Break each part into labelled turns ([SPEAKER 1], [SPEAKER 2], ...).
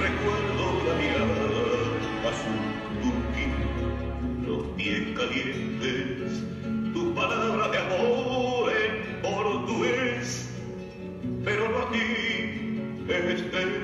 [SPEAKER 1] Recuerdo la mirada azul turquí, los pies calientes, tu palabras de amor en portugués, pero a ti este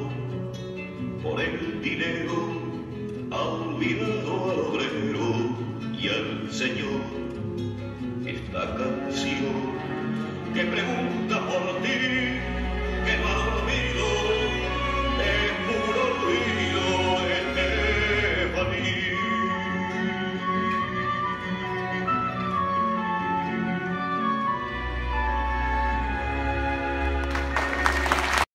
[SPEAKER 1] por el dinero ha olvidado al obrero y al señor esta canción.